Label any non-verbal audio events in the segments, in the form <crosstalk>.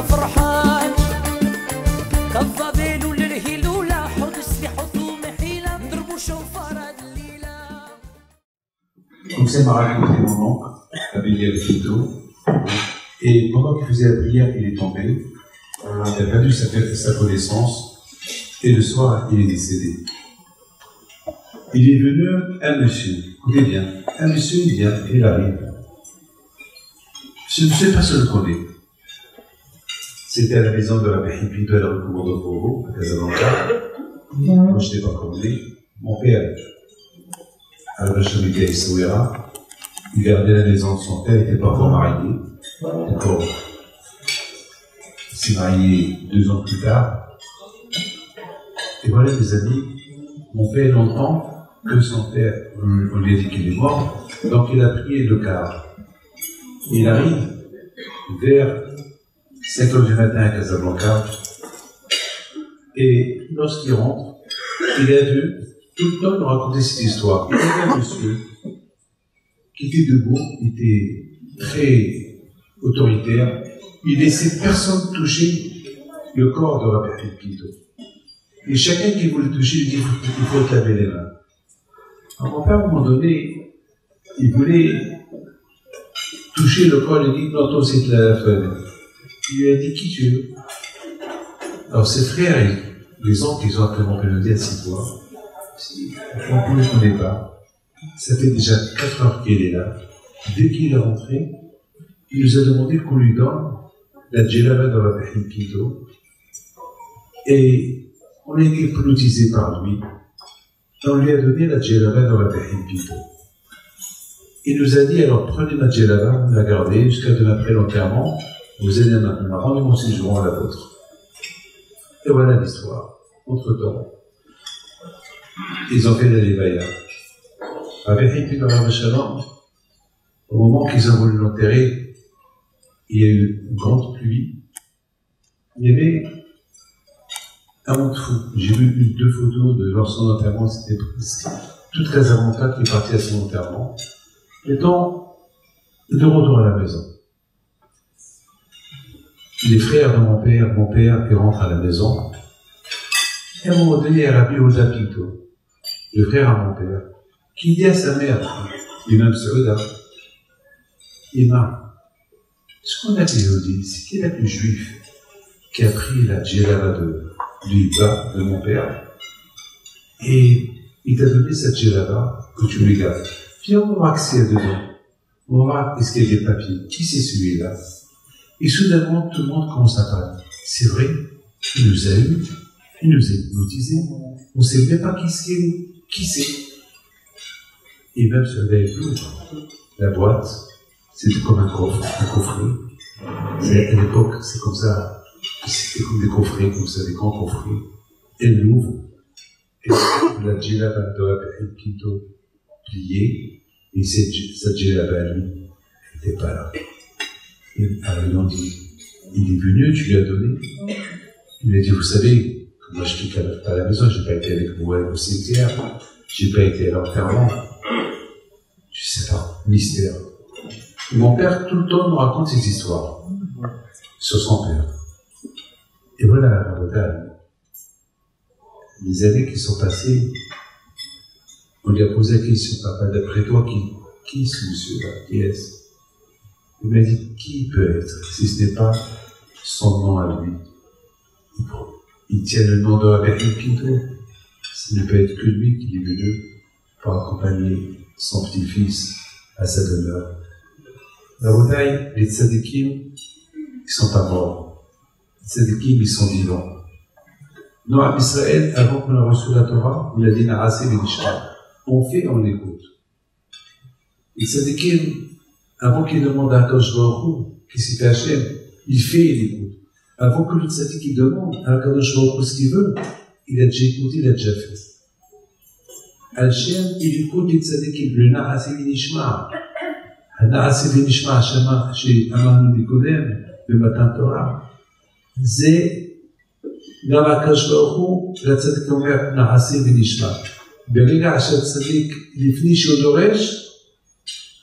وانت فرحان كالظبيل للهلولة حط سلاح حطوم حيلة نضربوا شوفار الليلة Donc c'est m'a raconté mon oncle, Abéliel Fito, et pendant qu'il faisait la prière, il est tombé, il a perdu sa, sa connaissance, et le soir, il est décédé. Il est venu un monsieur, écoutez bien, un monsieur il vient, il arrive. Ce monsieur, personne ne le connaît. C'était à la maison de la à la rue de Poro, à Casablanca. Moi, je n'étais pas connu. Mon père, à la Bachamité à Issouira, il gardait la maison de son père, il n'était pas encore marié. Encore. Il s'est marié deux ans plus tard. Et voilà, mes amis, mon père entend que son père, on lui a dit qu'il est mort, donc il a prié le quart. Il arrive vers 5 heures du matin à Casablanca, et lorsqu'il rentre, il a vu tout le temps nous raconter cette histoire. Il y avait un monsieur qui était debout, était très autoritaire, il laissait personne toucher le corps de Rabbi Pito. Et chacun qui voulait toucher, il dit il faut te laver les mains. Alors à un moment donné, il voulait toucher le corps, il dit non, toi c'est la fenêtre. Il lui a dit qui tu es Alors ses frères, les oncles, ils ont mon père, dit assis-toi. On ne le connaît pas. Ça fait déjà 4 heures qu'il est là. Dès qu'il est rentré, il nous a demandé qu'on lui donne la djellaba de la Pito. Et on a été hypnotisé par lui. Et on lui a donné la djellaba de la Pito. Il nous a dit alors prenez ma djellaba, la gardez jusqu'à demain après l'enterrement. Vous allez maintenant mon séjour à la vôtre. Et voilà l'histoire. Entre-temps, ils ont fait la Lévaya. Avec Hippie Shalom, au moment qu'ils ont voulu l'enterrer, il y a eu une grande pluie. Il y avait un monde fou. J'ai vu deux photos de leur son enterrement, c'était toute Casablanca qui est à son enterrement. Étant de retour à la maison. Les frères de mon père, mon père qui rentre à la maison, et à un moment donné, a le frère à mon père, qui dit à sa mère, l'imam Saouda, Imam, ce qu'on a dit est la plus juif qui a pris la djellaba de l'Iba, de mon père, et il t'a donné cette djellaba que tu lui gardes. Viens, on va voir ce qu'il y a dedans. On va voir est-ce qu'il y a des papiers. Qui c'est celui-là? Et soudainement, tout le monde commence à parler. C'est vrai, il nous a eu, il nous a. On ne sait même pas qui c'est. Qui c'est Et même sur la boîte, c'était comme un coffre, un coffret. À l'époque, c'est comme ça. C'était comme des coffrets, comme ça, des grands coffrets. Elle l'ouvre. Et la djellaba de Rabbi Pinto pliée. Et cette, cette djellaba, lui, n'était pas là. Il est venu, tu lui as donné. Il a dit, vous savez, moi je quitte à la maison, j'ai pas été avec vous au cimetière, j'ai pas été à l'enterrement. Je sais pas, mystère. Et mon père, tout le temps, nous raconte ces histoires sur son père. Et voilà la. Les années qui sont passées, on lui a posé la question, papa, d'après toi, qui, qui est ce monsieur-là Qui est-ce? Il m'a dit, qui peut être, si ce n'est pas son nom à lui? Il tient le nom de Rabbi Pinto. Ce ne peut être que lui qui est venu pour accompagner son petit-fils à sa demeure. La Bouddhaï, les tzadikim, ils sont pas morts. Les tzadikim, ils sont vivants. Nous, à Israël, avant qu'on ait reçu la Torah, il a dit. On fait, on écoute. Les tzadikim, avant qu'il demande à Kadosh Baruch qu'est-ce qu'il fait Hachem, il fait, il écoute. Avant que le il demande à Kadosh Baruch ce qu'il veut, il a déjà écouté, il a déjà fait. Hachem, il écoute les tzadikim, le Naase Benishma. הנעשה ונשמע שאמרנו מקודם במתן תורה, זה גם הקדוש ברוך הוא לצדיק אומר נעשה ונשמע. ברגע שהצדיק לפני שהוא דורש,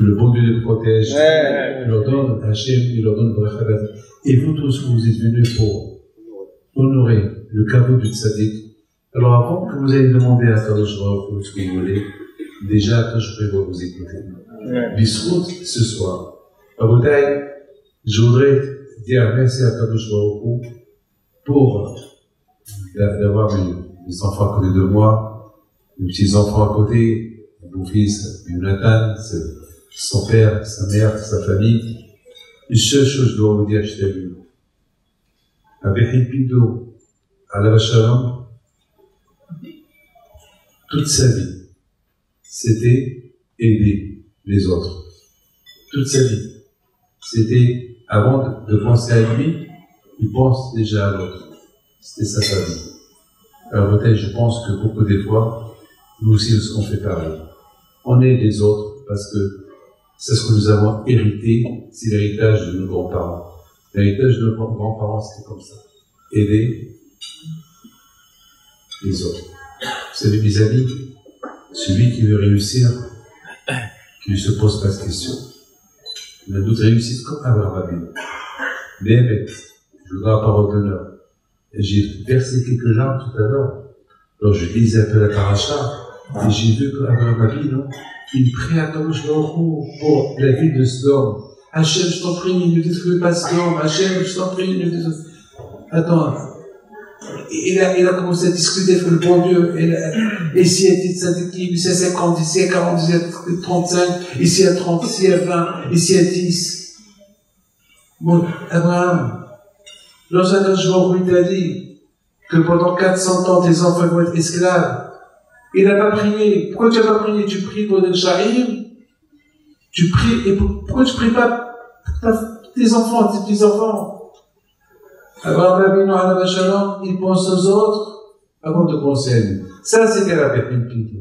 que le bon Dieu les protège, ouais. il leur donne Hachem, il leur donne Et vous tous, vous êtes venus pour honorer le cadeau du tzaddik. Alors avant que vous ayez demandé à Kadosh Baruch ce que vous voulez, déjà, je prévois vous écouter. Ouais. Bisrout, ce soir. Aboutaï, je voudrais dire merci à Kadosh Baruch pour d'avoir mes, mes, enfants à côté de moi, mes petits-enfants à côté, mon beau-fils, Jonathan, son père, sa mère, sa famille. Une seule chose, je dois vous dire, je t'ai vu. Avec Pido, à la Shalom, toute sa vie, c'était aider les autres. Toute sa vie. C'était, avant de penser à lui, il pense déjà à l'autre. C'était sa vie. Alors peut-être, je pense que beaucoup des fois, nous aussi, nous qu'on fait pareil. On aide les autres parce que c'est ce que nous avons hérité, c'est l'héritage de nos grands-parents. L'héritage de nos grands-parents, c'était comme ça. Aider les autres. Vous savez, mes amis, celui qui veut réussir, qui ne se pose pas de questions, il a d'autres réussites comme Abraham. Mais, je voudrais la parole d'honneur. J'ai versé quelques larmes tout à l'heure. Alors je lisais un peu la paracha, et j'ai vu qu'Abraham Abin, il prie à Kadosh pour la vie de Sodome. Hachem, je t'en prie, ne détruis pas Sodome. Hachem, je t'en prie, ne détruis Attends. Il a, il a commencé à discuter avec le bon Dieu. Et, ici, il a dit tzadikim, ici, il y a 50, ici, a 40, ici, a 35, ici, a 30, ici, a 20, ici, a 10. Bon, Abraham, lorsqu'un jour, il t'a dit que pendant 400 ans, tes enfants vont être esclaves. Il n'a pas prié. Pourquoi tu n'as pas prié? Tu pries pour le Shahim Tu pries, et pourquoi tu ne pries pas pour tes enfants, tes petits-enfants? Abraham il pense aux autres avant de penser à lui. Ça, c'était la Pidou.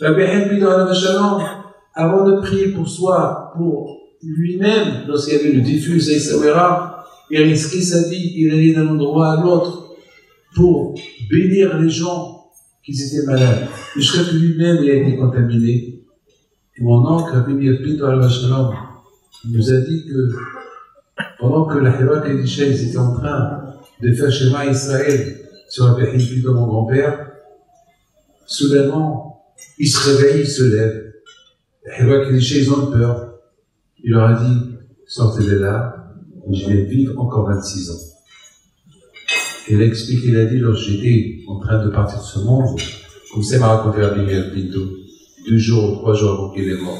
La Shalom, avant de prier pour soi, pour lui-même, lorsqu'il y avait le diffus Saïsawera, il risquait sa vie, il allait d'un endroit à l'autre pour bénir les gens qu'ils étaient malades. Jusqu'à que lui-même a été contaminé. Et mon oncle, Rabbi al-Bashalom, nous a dit que pendant que la Hira Kedisha, ils étaient en train de faire Shema Israël sur la périphérie de mon grand-père, soudainement, il se réveille, il se lève. La Hira Kedisha, ils ont peur. Il leur a dit, sortez de là, je vais vivre encore 26 ans. Il a expliqué, il a dit, lorsque j'étais en train de partir de ce monde, comme ça m'a raconté la Pinto, deux jours ou trois jours avant qu'il est mort.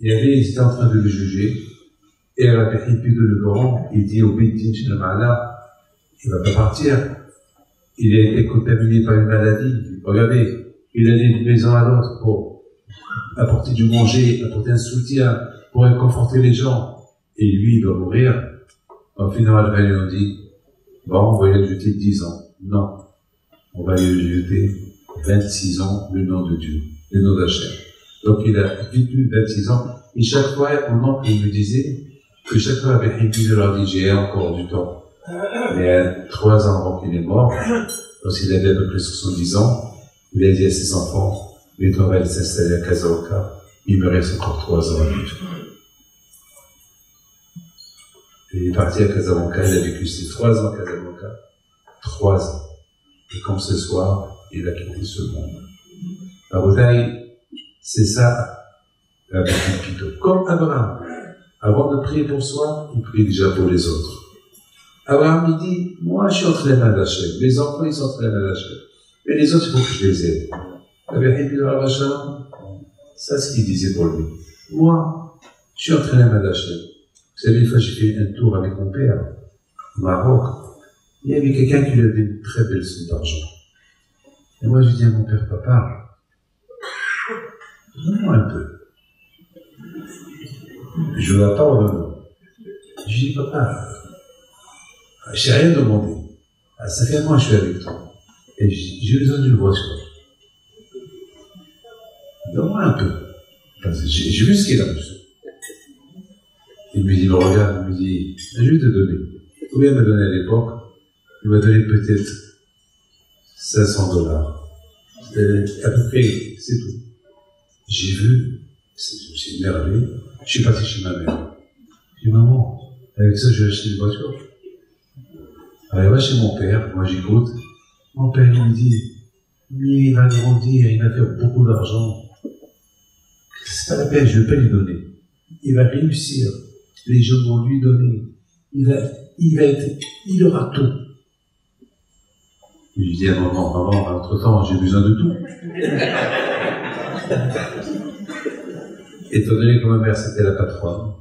Il y avait, ils étaient en train de le juger, et à la période de le Coran, il dit au Bidin Shalomala, il va pas partir. Il a été contaminé par une maladie. Regardez, il allait d'une maison à l'autre pour apporter du manger, apporter un soutien, pour réconforter les gens. Et lui, il doit mourir. Au final, il lui dit, Bon, on va lui ajouter 10 ans. Non. On va lui ajouter 26 ans, le nom de Dieu, le nom d'Hachem. Donc il a vécu 26 ans. Et chaque fois, mon oncle me disait que chaque fois avec Hippie, je leur dis, j'ai encore du temps. Mais trois ans avant qu'il est mort, lorsqu'il avait à peu près 70 ans, il a dit à ses enfants, on va s'installer à Kazaoka. Il me reste encore trois ans à vivre. Il est parti à Casablanca, il a vécu ses trois ans à Casablanca. Trois ans. Et comme ce soir, il a quitté ce monde. La bouteille, c'est ça, la Pito. Comme Abraham. Avant de prier pour soi, il prie déjà pour les autres. Abraham, il dit, moi, je suis entre les mains d'Hachem. Mes enfants, ils sont entre les mains d'Hachem. Mais les autres, il faut que je les aide. Ça, c'est ce qu'il disait pour lui. Moi, je suis entre les mains d'Hachem. Vous savez, une fois, j'ai fait un tour avec mon père au Maroc. Il y avait quelqu'un qui lui avait une très belle somme d'argent. Et moi, je dis à mon père, papa, donne-moi un peu. Je pas ordonner. Je dis, papa, Je n'ai rien demandé. Ah, ça fait un mois que je suis avec toi. Et j'ai besoin d'une voiture. Donne-moi un peu. Parce que J'ai vu ce qu'il a reçu. Il me dit, me regarde, il me dit, je vais te donner. Combien il m'a donné à l'époque Il m'a donné peut-être 500 dollars. C'était à peu près, c'est tout. J'ai vu, je me suis énervé. Je suis parti chez ma mère. J'ai dit, maman, avec ça, je vais acheter une voiture. Alors, il va chez mon père, moi j'écoute. Mon père il me dit, mais il va grandir, il va faire beaucoup d'argent. C'est pas la peine, je ne vais pas lui donner. Il va réussir. Les gens vont lui donner. Il va, il va être, il aura tout. Je lui dis à maman, maman, entre-temps, j'ai besoin de tout. <laughs> Étant donné que ma mère, c'était la patronne,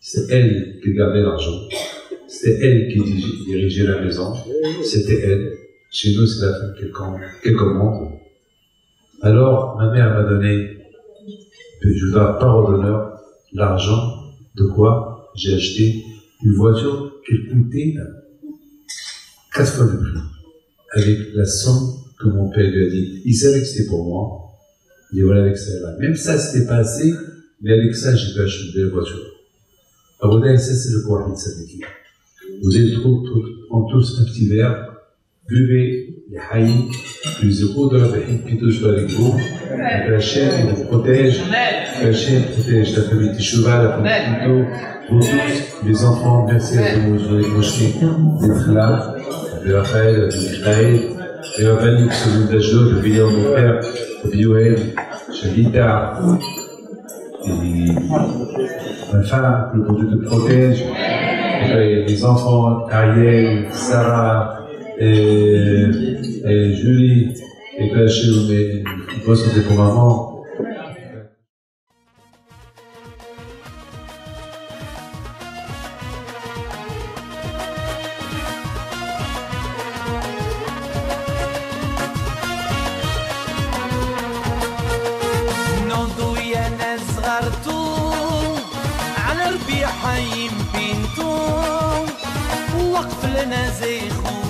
c'est elle qui gardait l'argent, c'était elle qui dirigeait- la maison, c'était elle. Chez nous, c'est la femme qui com- qui commande. Alors, ma mère m'a donné, je vous donne parole d'honneur, l'argent de quoi j'ai acheté une voiture qui coûtait quatre fois le prix, avec la somme que mon père lui a dit. Il savait que c'était pour moi. Il dit voilà avec ça là. Même ça, c'était pas assez, mais avec ça, j'ai pu acheter une belle voiture. Abouda, ça, c'est le Coran de. Vous allez trouver en tous un petit verre, buvez les haïs, les échos de avec vous, que la chaîne vous protège, que la chaîne protège la famille du cheval, la famille vous tous, les enfants, merci à vous, vous avez mouché d'être là, de Raphaël, de Michael, nous d'Ajdo, de William, mon père, de Bioel, Shalita, et ma femme, que le Dieu te protège, les enfants, Ariel, Sarah, et, et Julie, et que chez nous, mais moi, c'était pour maman. نوضو يا ناس صغرتو على ربيع حي بنتو وقف لنا زي خو